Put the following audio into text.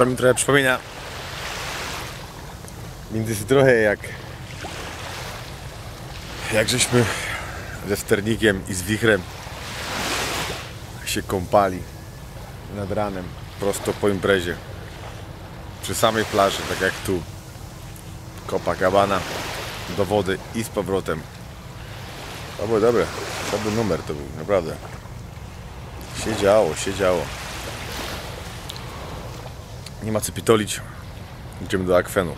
to mi trochę przypomina między trochę jak jak żeśmy ze sternikiem i z wichrem się kąpali nad ranem prosto po imprezie przy samej plaży, tak jak tu. Copacabana do wody i z powrotem. To było dobre, dobry numer to był, naprawdę. Się działo, się działo nie ma co pitolić. Idziemy do akwenu